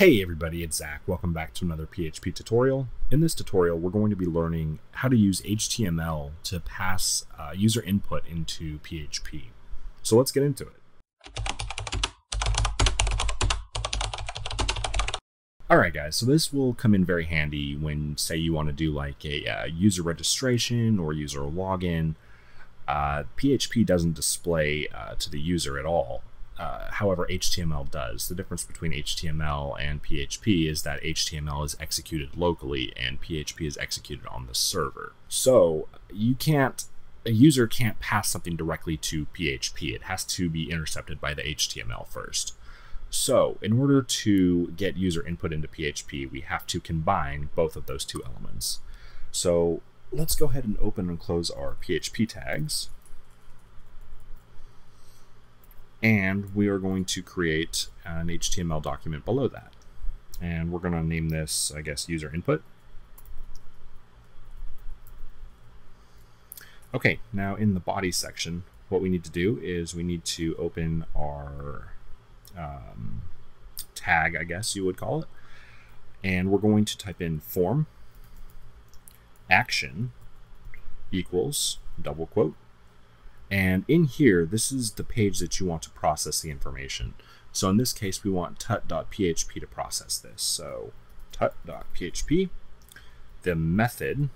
Hey everybody, it's Zach. Welcome back to another PHP tutorial. In this tutorial, we're going to be learning how to use HTML to pass uh, user input into PHP. So let's get into it. Alright guys, so this will come in very handy when say you want to do like a uh, user registration or user login. Uh, PHP doesn't display uh, to the user at all uh, however, HTML does. The difference between HTML and PHP is that HTML is executed locally and PHP is executed on the server. So you can't, a user can't pass something directly to PHP. It has to be intercepted by the HTML first. So in order to get user input into PHP, we have to combine both of those two elements. So let's go ahead and open and close our PHP tags and we are going to create an HTML document below that. And we're going to name this, I guess, user input. Okay, now in the body section, what we need to do is we need to open our um, tag, I guess you would call it. And we're going to type in form action equals double quote and in here, this is the page that you want to process the information. So in this case, we want tut.php to process this. So tut.php, the method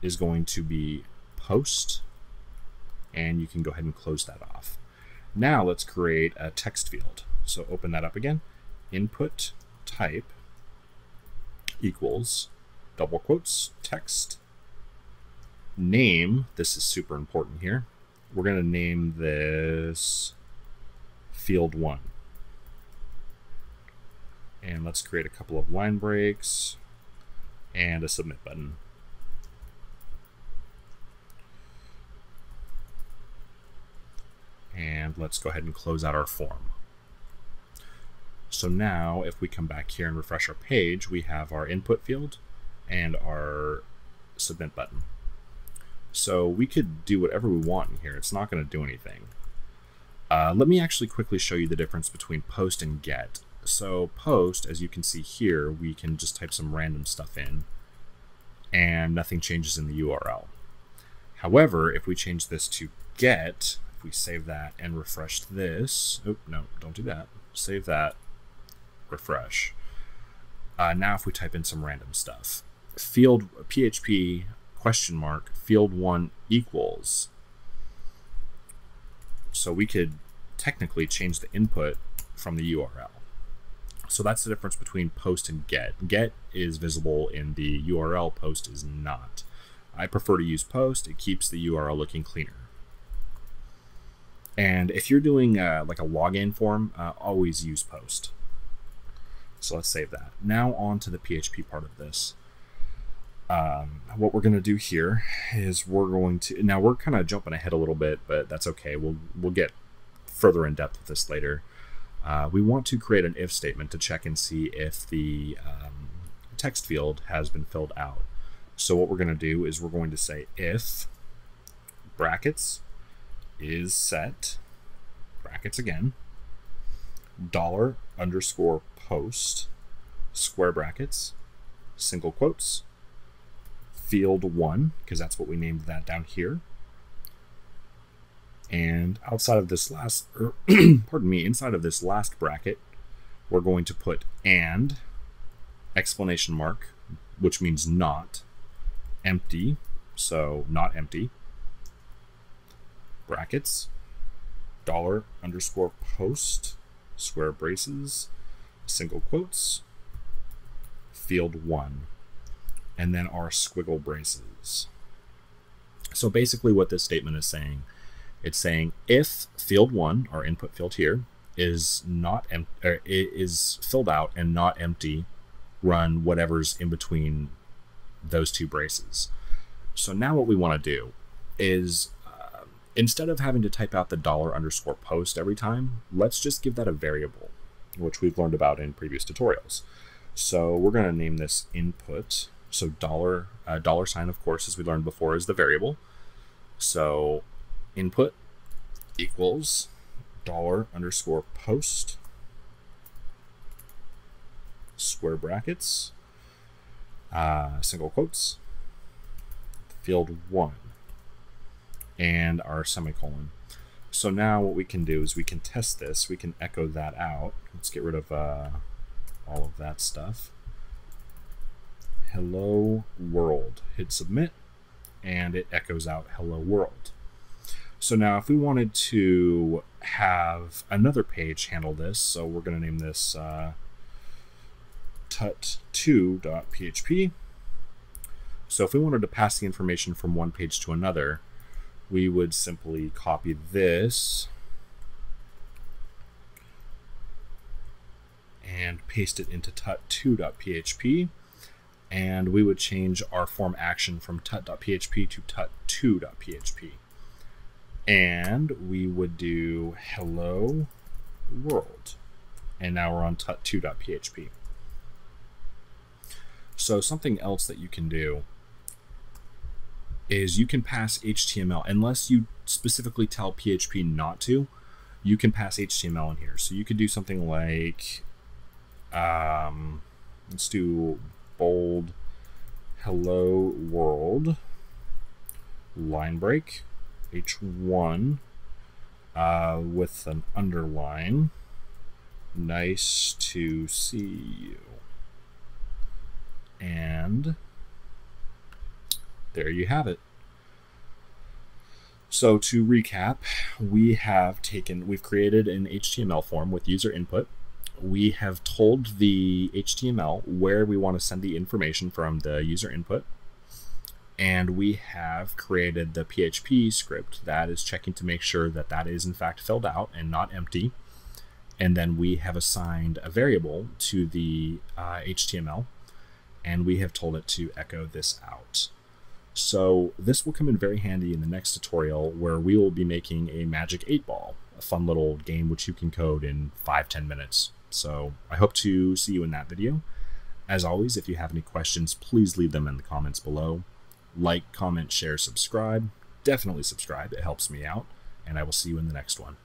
is going to be post, and you can go ahead and close that off. Now let's create a text field. So open that up again. Input type equals double quotes text name, this is super important here. We're going to name this field one. And let's create a couple of line breaks and a submit button. And let's go ahead and close out our form. So now if we come back here and refresh our page, we have our input field and our submit button. So we could do whatever we want in here. It's not going to do anything. Uh, let me actually quickly show you the difference between post and get. So post, as you can see here, we can just type some random stuff in and nothing changes in the URL. However, if we change this to get, if we save that and refresh this, oh, no, don't do that. Save that, refresh. Uh, now if we type in some random stuff, field PHP question mark field one equals. So we could technically change the input from the URL. So that's the difference between post and get. Get is visible in the URL, post is not. I prefer to use post, it keeps the URL looking cleaner. And if you're doing uh, like a login form, uh, always use post. So let's save that. Now on to the PHP part of this um, what we're going to do here is we're going to now we're kind of jumping ahead a little bit but that's okay. We'll we'll get further in depth with this later. Uh, we want to create an if statement to check and see if the um, text field has been filled out. So what we're going to do is we're going to say if brackets isset brackets again dollar underscore post square brackets single quotes field one, because that's what we named that down here. And outside of this last, er, pardon me, inside of this last bracket, we're going to put and explanation mark, which means not empty, so not empty, brackets, dollar underscore post, square braces, single quotes, field one and then our squiggle braces. So basically what this statement is saying, it's saying if field one, our input field here, is not em- is filled out and not empty, run whatever's in between those two braces. So now what we want to do is uh, instead of having to type out the dollar underscore post every time, let's just give that a variable, which we've learned about in previous tutorials. So we're going to name this input so dollar uh, dollar sign, of course, as we learned before, is the variable. So input equals dollar underscore post square brackets, uh, single quotes, field one, and our semicolon. So now what we can do is we can test this. We can echo that out. Let's get rid of uh, all of that stuff. Hello world. Hit submit, and it echoes out hello world. So now if we wanted to have another page handle this, so we're going to name this uh, tut2.php. So if we wanted to pass the information from one page to another, we would simply copy this and paste it into tut2.php and we would change our form action from tut.php to tut2.php and we would do hello world and now we're on tut2.php so something else that you can do is you can pass HTML unless you specifically tell PHP not to. You can pass HTML in here. So you could do something like, um, let's do bold hello world line break h1 uh, with an underline. Nice to see you. And there you have it. So to recap, we have taken, we've created an HTML form with user input. We have told the HTML where we want to send the information from the user input. And we have created the PHP script that is checking to make sure that that is in fact filled out and not empty. And then we have assigned a variable to the uh, HTML and we have told it to echo this out. So this will come in very handy in the next tutorial where we will be making a magic 8 ball, fun little game which you can code in 5-10 minutes. So I hope to see you in that video. As always, if you have any questions, please leave them in the comments below. Like, comment, share, subscribe. Definitely subscribe, it helps me out, and I will see you in the next one.